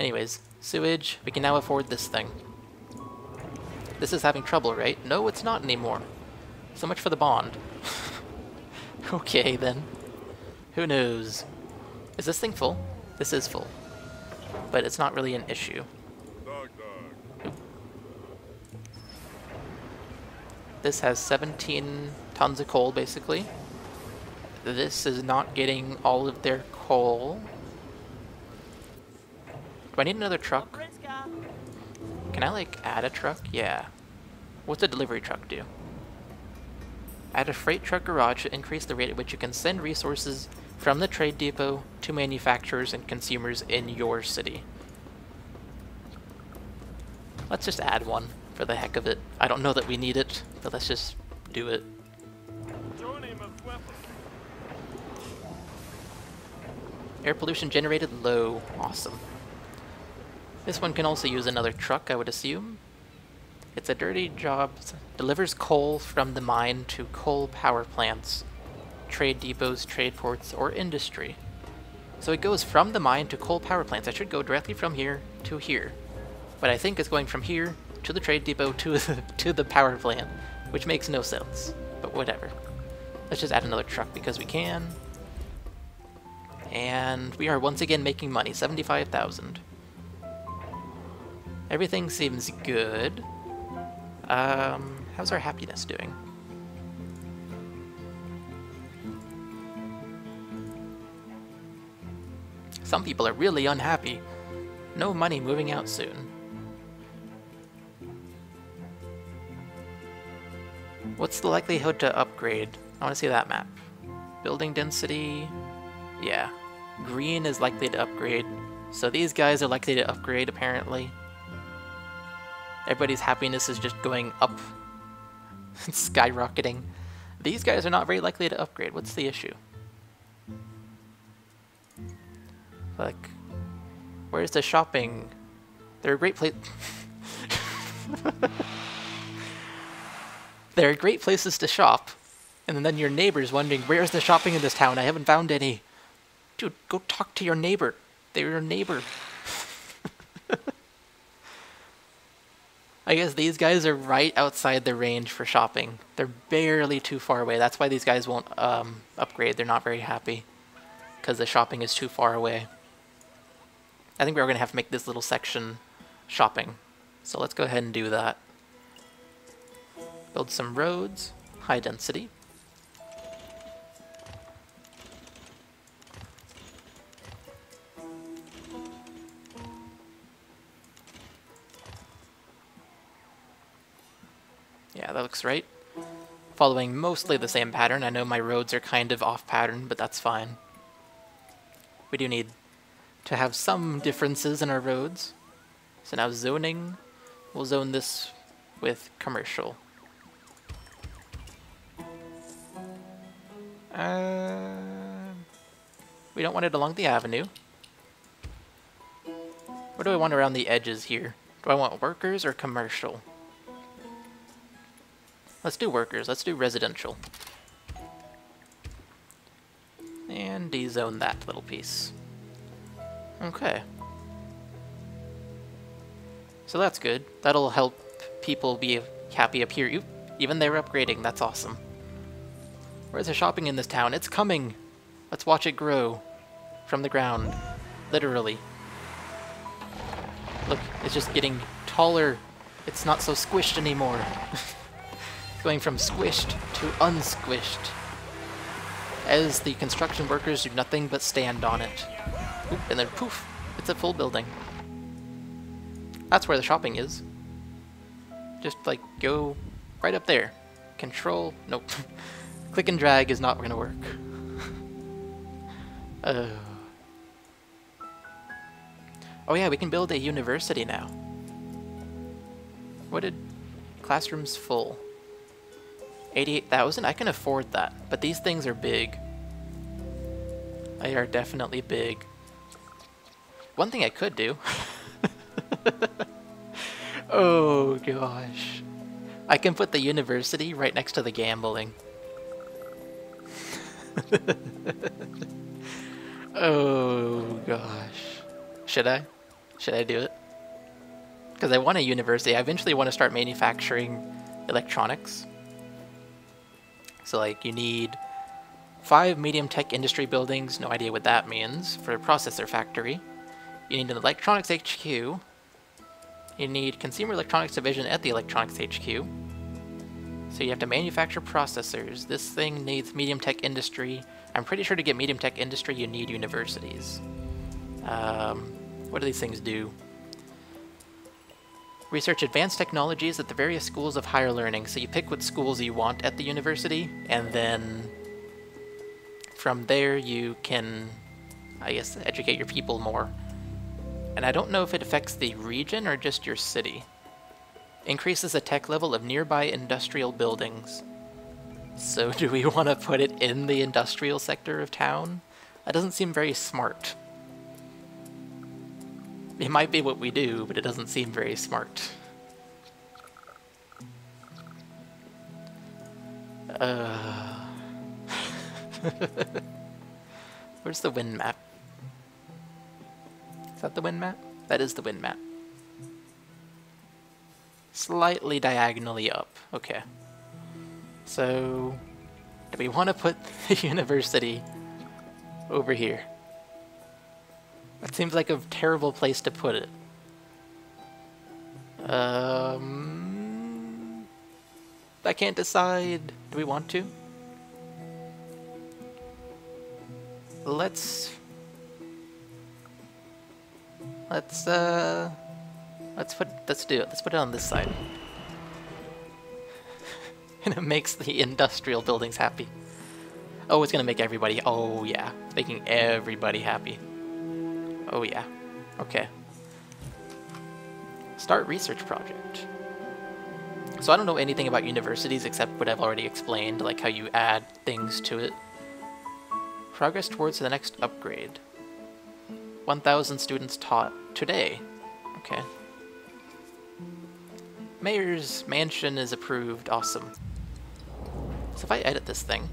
Anyways, sewage, we can now afford this thing. This is having trouble, right? No, it's not anymore. So much for the bond. okay, then. Who knows? Is this thing full? This is full. But it's not really an issue. This has 17 tons of coal, basically. This is not getting all of their coal. Do I need another truck? Can I, like, add a truck? Yeah. What's a delivery truck do? Add a freight truck garage to increase the rate at which you can send resources from the trade depot to manufacturers and consumers in your city. Let's just add one for the heck of it. I don't know that we need it, but let's just do it. Air pollution generated low. Awesome. This one can also use another truck, I would assume. It's a dirty job. Delivers coal from the mine to coal power plants, trade depots, trade ports, or industry. So it goes from the mine to coal power plants. I should go directly from here to here. But I think it's going from here to the trade depot to the, to the power plant, which makes no sense. But whatever. Let's just add another truck because we can. And we are once again making money, 75,000. Everything seems good. Um, how's our happiness doing? Some people are really unhappy. No money moving out soon. What's the likelihood to upgrade? I want to see that map. Building density... Yeah. Green is likely to upgrade. So these guys are likely to upgrade, apparently. Everybody's happiness is just going up. skyrocketing. These guys are not very likely to upgrade. What's the issue? Like, where's the shopping? They're a great place. They're great places to shop. And then your neighbor's wondering, where's the shopping in this town? I haven't found any. Dude, go talk to your neighbor. They're your neighbor. I guess these guys are right outside the range for shopping. They're barely too far away. That's why these guys won't um, upgrade. They're not very happy. Because the shopping is too far away. I think we're going to have to make this little section shopping. So let's go ahead and do that. Build some roads. High density. Right. Following mostly the same pattern. I know my roads are kind of off pattern, but that's fine. We do need to have some differences in our roads. So now zoning, we'll zone this with commercial. Uh, we don't want it along the avenue. What do I want around the edges here? Do I want workers or commercial? Let's do workers. Let's do residential. And dezone that little piece. Okay. So that's good. That'll help people be happy up here. Even they're upgrading. That's awesome. Where's the shopping in this town? It's coming! Let's watch it grow. From the ground. Literally. Look, it's just getting taller. It's not so squished anymore. Going from squished to unsquished. As the construction workers do nothing but stand on it. Oop, and then poof, it's a full building. That's where the shopping is. Just like go right up there. Control, nope. Click and drag is not to work. uh. Oh yeah, we can build a university now. What did... Classrooms full. 88,000? I can afford that, but these things are big. They are definitely big. One thing I could do... oh gosh. I can put the university right next to the gambling. oh gosh. Should I? Should I do it? Because I want a university. I eventually want to start manufacturing electronics. So like you need five medium tech industry buildings, no idea what that means, for a processor factory. You need an electronics HQ. You need consumer electronics division at the electronics HQ. So you have to manufacture processors. This thing needs medium tech industry. I'm pretty sure to get medium tech industry you need universities. Um, what do these things do? Research advanced technologies at the various schools of higher learning. So you pick what schools you want at the university, and then from there you can, I guess, educate your people more. And I don't know if it affects the region or just your city. Increases the tech level of nearby industrial buildings. So do we want to put it in the industrial sector of town? That doesn't seem very smart. It might be what we do, but it doesn't seem very smart. Uh... Where's the wind map? Is that the wind map? That is the wind map. Slightly diagonally up. Okay. So, do we want to put the university over here? That seems like a terrible place to put it. Um, I can't decide. Do we want to? Let's... Let's, uh... Let's put, let's do it. Let's put it on this side. and it makes the industrial buildings happy. Oh, it's gonna make everybody, oh yeah. It's making everybody happy. Oh yeah. Okay. Start research project. So I don't know anything about universities except what I've already explained, like how you add things to it. Progress towards the next upgrade. 1,000 students taught today. Okay. Mayor's mansion is approved. Awesome. So if I edit this thing,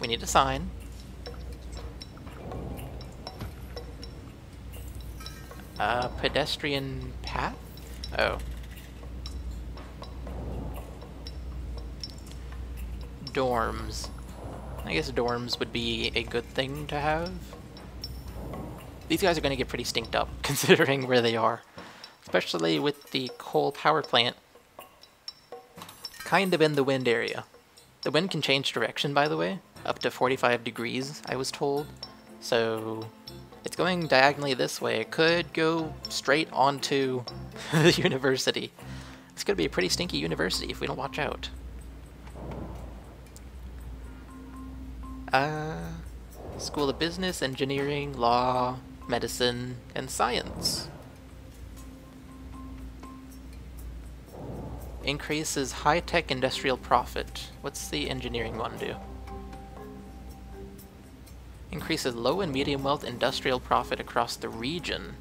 we need a sign. Uh, pedestrian path? Oh. Dorms. I guess dorms would be a good thing to have. These guys are going to get pretty stinked up, considering where they are. Especially with the coal power plant kind of in the wind area. The wind can change direction, by the way, up to 45 degrees, I was told. So it's going diagonally this way. It could go straight onto the university. It's going to be a pretty stinky university if we don't watch out. Uh, School of Business, Engineering, Law, Medicine, and Science. Increases high-tech industrial profit. What's the engineering one do? Increases low and medium wealth industrial profit across the region.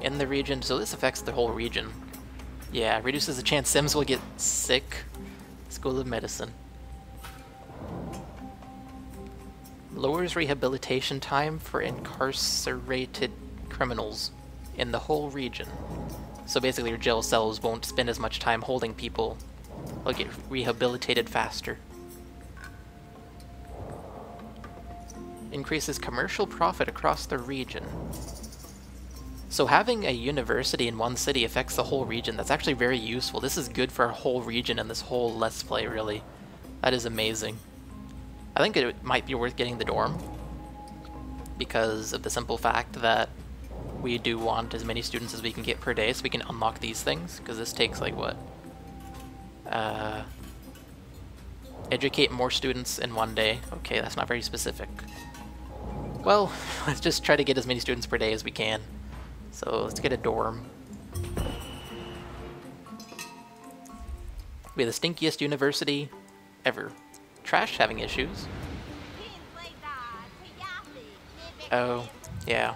In the region, so this affects the whole region. Yeah, reduces the chance Sims will get sick. School of Medicine. Lowers rehabilitation time for incarcerated criminals in the whole region. So basically your jail cells won't spend as much time holding people. They'll get rehabilitated faster. Increases commercial profit across the region. So having a university in one city affects the whole region. That's actually very useful. This is good for a whole region and this whole Let's Play, really. That is amazing. I think it might be worth getting the dorm because of the simple fact that we do want as many students as we can get per day so we can unlock these things because this takes like what? Uh, educate more students in one day. Okay, that's not very specific. Well, let's just try to get as many students per day as we can. So let's get a dorm. We have the stinkiest university ever. Trash having issues. Oh, yeah.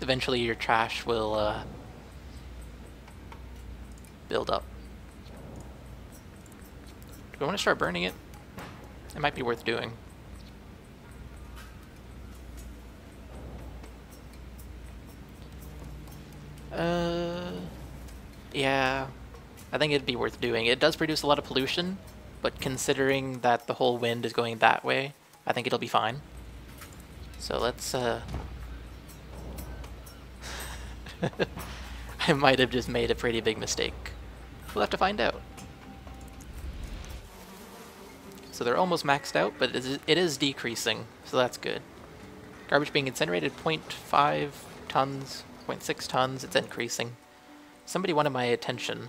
Eventually your trash will uh, build up. Do I want to start burning it? It might be worth doing. Uh, yeah, I think it'd be worth doing. It does produce a lot of pollution, but considering that the whole wind is going that way, I think it'll be fine. So let's, uh... I might have just made a pretty big mistake. We'll have to find out. So they're almost maxed out, but it is, it is decreasing, so that's good. Garbage being incinerated, 0.5 tons, 0.6 tons, it's increasing. Somebody wanted my attention.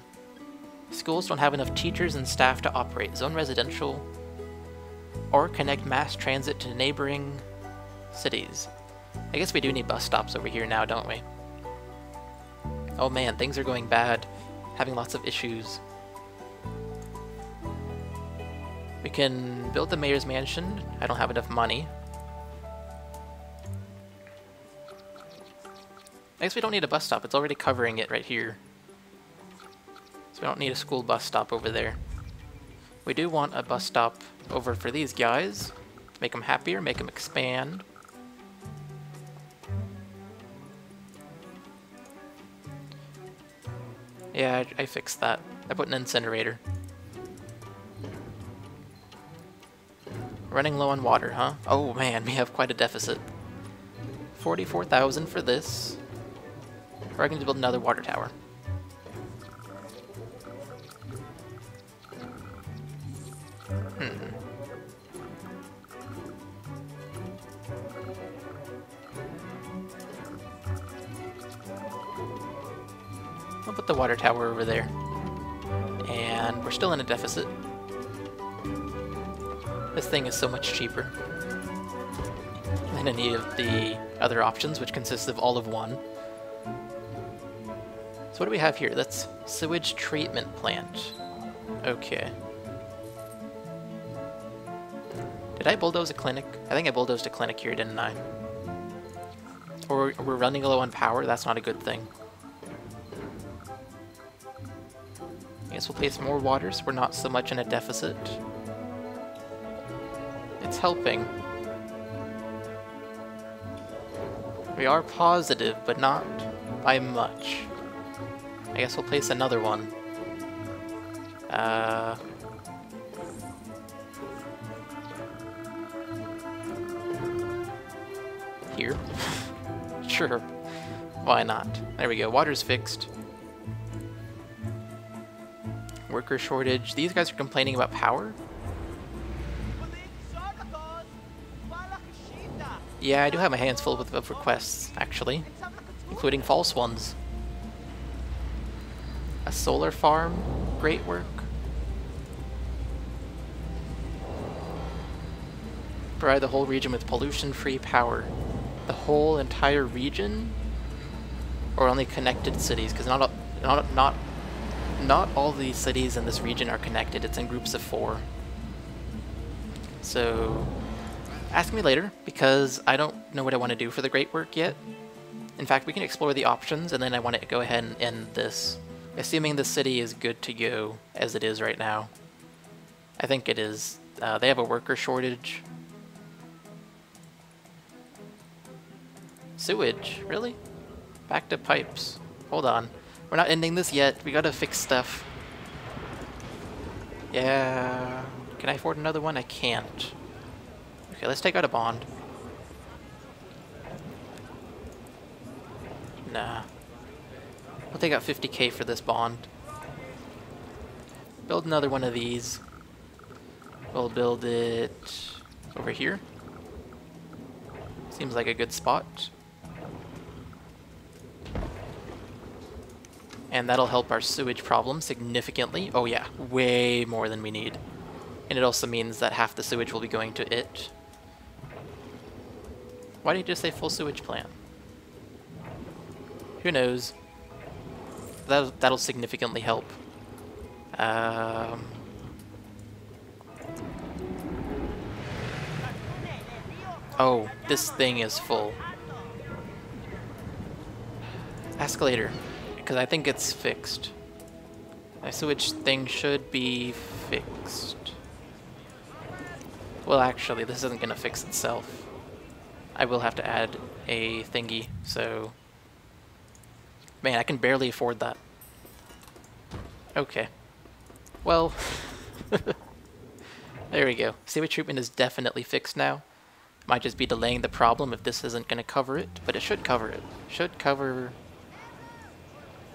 Schools don't have enough teachers and staff to operate zone residential or connect mass transit to neighboring cities. I guess we do need bus stops over here now, don't we? Oh man, things are going bad. Having lots of issues. We can build the mayor's mansion. I don't have enough money. I guess we don't need a bus stop. It's already covering it right here. So we don't need a school bus stop over there. We do want a bus stop over for these guys. Make them happier, make them expand. Yeah, I, I fixed that. I put an incinerator. Running low on water, huh? Oh man, we have quite a deficit. 44,000 for this. We're going to build another water tower. Hmm. I'll put the water tower over there. And we're still in a deficit. This thing is so much cheaper than any of the other options, which consists of all of one. So what do we have here? That's sewage treatment plant. Okay. Did I bulldoze a clinic? I think I bulldozed a clinic here, didn't I? Or we're running low on power? That's not a good thing. I guess we'll place more water so we're not so much in a deficit. It's helping. We are positive, but not by much. I guess we'll place another one. Uh... Here? sure. Why not? There we go. Water's fixed. Worker shortage. These guys are complaining about power? Yeah, I do have my hands full with, requests, actually. Including false ones. A solar farm? Great work. Provide the whole region with pollution-free power. The whole entire region? Or only connected cities? Because not, not, not, not all the cities in this region are connected. It's in groups of four. So, Ask me later, because I don't know what I want to do for the great work yet. In fact, we can explore the options, and then I want to go ahead and end this. Assuming the city is good to go, as it is right now. I think it is. Uh, they have a worker shortage. Sewage? Really? Back to pipes. Hold on. We're not ending this yet. We gotta fix stuff. Yeah... Can I afford another one? I can't. Okay, let's take out a bond. Nah. Take out 50k for this bond. Build another one of these. We'll build it over here. Seems like a good spot. And that'll help our sewage problem significantly. Oh yeah, way more than we need. And it also means that half the sewage will be going to it. Why did you just say full sewage plant? Who knows? That'll, that'll significantly help. Um, oh, this thing is full. Escalator, because I think it's fixed. My sewage thing should be fixed. Well, actually, this isn't going to fix itself. I will have to add a thingy, so Man, I can barely afford that. Okay. Well, there we go. Sewage treatment is definitely fixed now. Might just be delaying the problem if this isn't going to cover it, but it should cover it. Should cover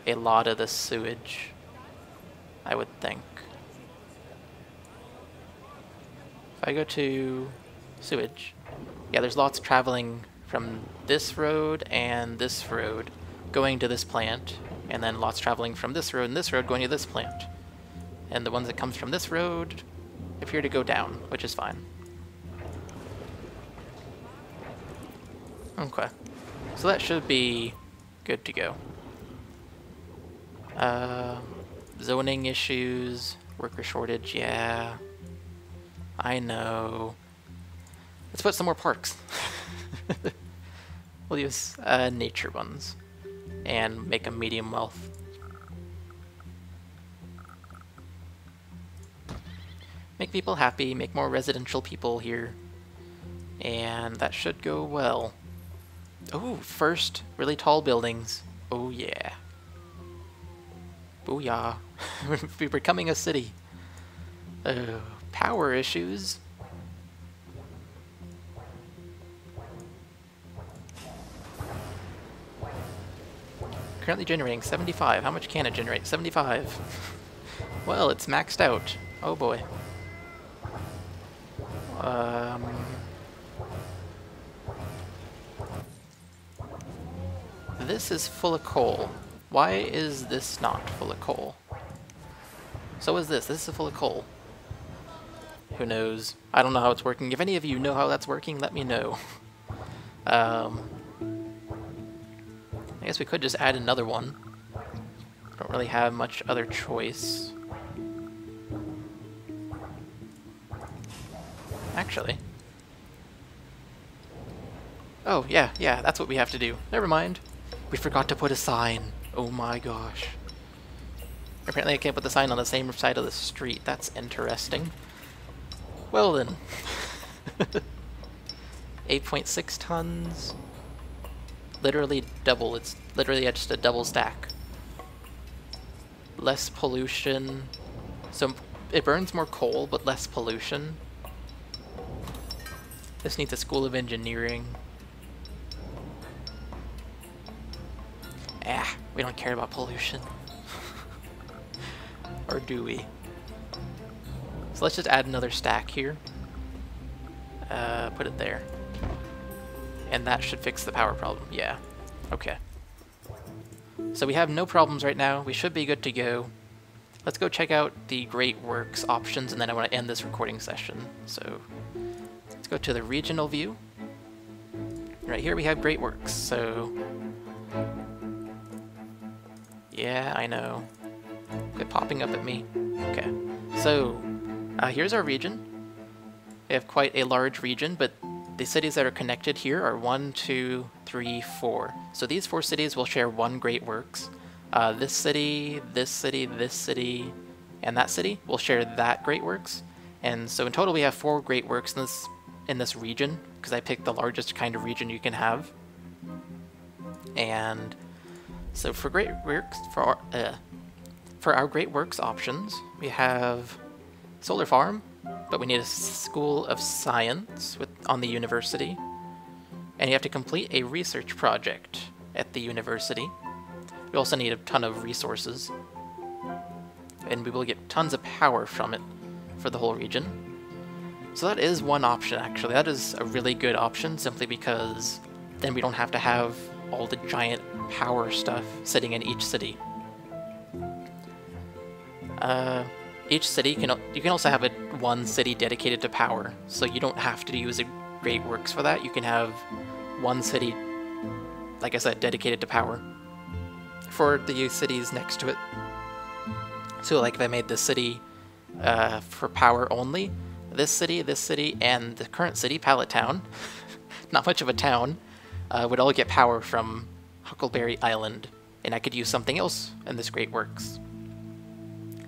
a lot of the sewage, I would think. If I go to sewage, yeah, there's lots traveling from this road and this road going to this plant, and then lots traveling from this road and this road going to this plant. And the ones that comes from this road appear to go down, which is fine. Okay. So that should be good to go. Uh, zoning issues, worker shortage, yeah. I know. Let's put some more parks. we'll use uh, nature ones and make a medium wealth. Make people happy, make more residential people here, and that should go well. Oh, first, really tall buildings. Oh yeah. Booyah. We're becoming a city. Uh, power issues. Currently generating 75. How much can it generate? 75. well, it's maxed out. Oh boy. Um... This is full of coal. Why is this not full of coal? So is this. This is full of coal. Who knows? I don't know how it's working. If any of you know how that's working, let me know. um, guess we could just add another one. Don't really have much other choice. Actually. Oh, yeah, yeah, that's what we have to do. Never mind. We forgot to put a sign. Oh my gosh. Apparently I can't put the sign on the same side of the street. That's interesting. Well then. 8.6 tons. Literally double. It's literally just a double stack. Less pollution. So it burns more coal, but less pollution. This needs a school of engineering. Ah, we don't care about pollution. or do we? So let's just add another stack here. Uh, put it there. And that should fix the power problem. Yeah. Okay. So we have no problems right now. We should be good to go. Let's go check out the Great Works options, and then I want to end this recording session. So let's go to the regional view. Right here we have Great Works. So yeah, I know. Quit popping up at me. Okay. So, uh, here's our region. We have quite a large region, but the cities that are connected here are one, two, three, four. So these four cities will share one Great Works. Uh, this city, this city, this city, and that city will share that Great Works. And so in total we have four Great Works in this, in this region, because I picked the largest kind of region you can have. And so for Great Works, for our, uh, for our Great Works options, we have Solar Farm, but we need a School of Science with, on the university. And you have to complete a research project at the university. We also need a ton of resources. And we will get tons of power from it for the whole region. So that is one option, actually. That is a really good option, simply because then we don't have to have all the giant power stuff sitting in each city. Uh, each city can you can also have a one city dedicated to power, so you don't have to use a Great Works for that. You can have one city, like I said, dedicated to power for the cities next to it. So, like if I made this city uh, for power only, this city, this city, and the current city, Pallet Town, not much of a town, uh, would all get power from Huckleberry Island, and I could use something else in this Great Works.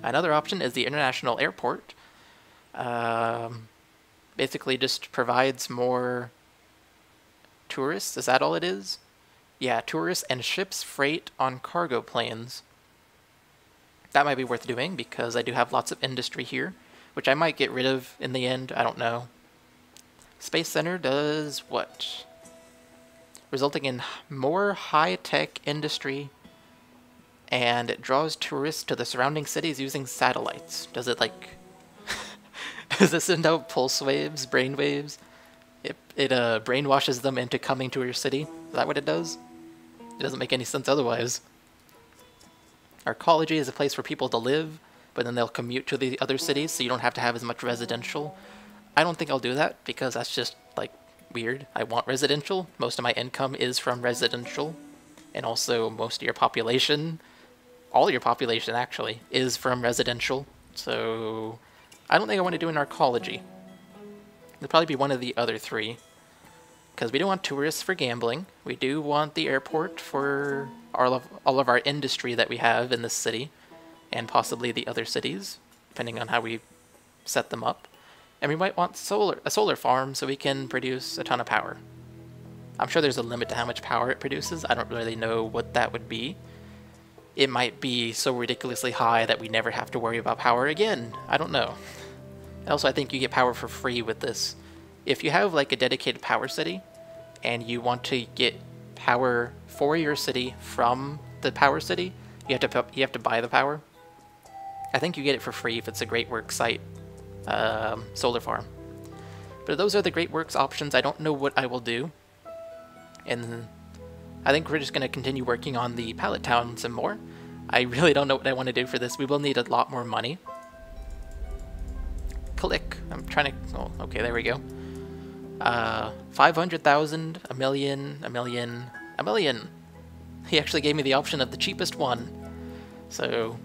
Another option is the International Airport. Um, basically just provides more tourists. Is that all it is? Yeah, tourists and ships freight on cargo planes. That might be worth doing because I do have lots of industry here, which I might get rid of in the end. I don't know. Space Center does what? Resulting in more high-tech industry and it draws tourists to the surrounding cities using satellites. Does it like does it send out pulse waves, brain waves? It it uh brainwashes them into coming to your city. Is that what it does? It doesn't make any sense otherwise. Arcology is a place for people to live, but then they'll commute to the other cities, so you don't have to have as much residential. I don't think I'll do that because that's just like weird. I want residential. Most of my income is from residential, and also most of your population all your population actually is from residential, so I don't think I want to do an arcology. It'll probably be one of the other three. Because we don't want tourists for gambling. We do want the airport for all of, all of our industry that we have in this city, and possibly the other cities, depending on how we set them up. And we might want solar a solar farm so we can produce a ton of power. I'm sure there's a limit to how much power it produces. I don't really know what that would be it might be so ridiculously high that we never have to worry about power again. I don't know. Also, I think you get power for free with this. If you have like a dedicated power city, and you want to get power for your city from the power city, you have to you have to buy the power. I think you get it for free if it's a Great Works site um, solar farm. But those are the Great Works options. I don't know what I will do. And I think we're just going to continue working on the pallet town some more. I really don't know what I want to do for this. We will need a lot more money. Click. I'm trying to... Oh, okay, there we go. Uh, 500,000, a million, a million, a million. He actually gave me the option of the cheapest one. So,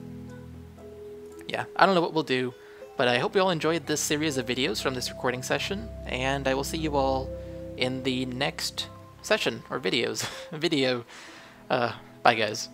yeah, I don't know what we'll do, but I hope you all enjoyed this series of videos from this recording session, and I will see you all in the next session or videos. Video. Uh, bye, guys.